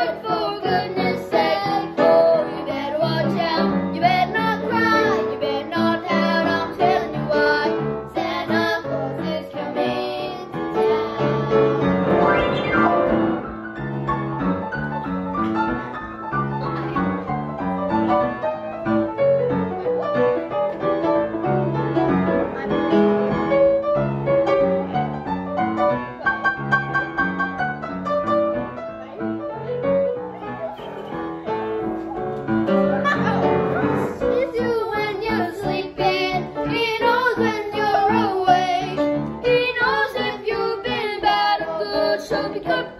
good for So me good.